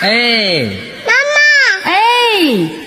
哎，妈妈，哎。